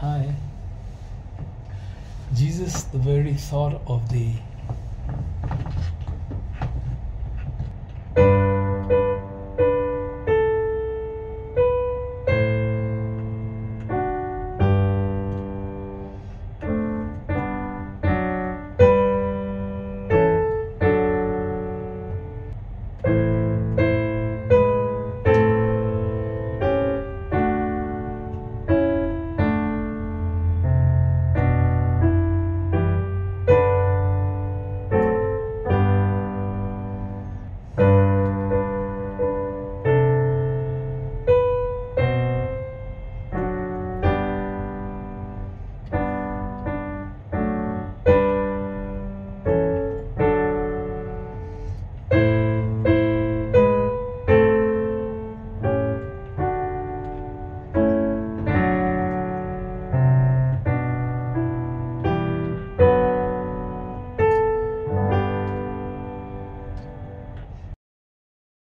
Hi. Jesus, the very thought of the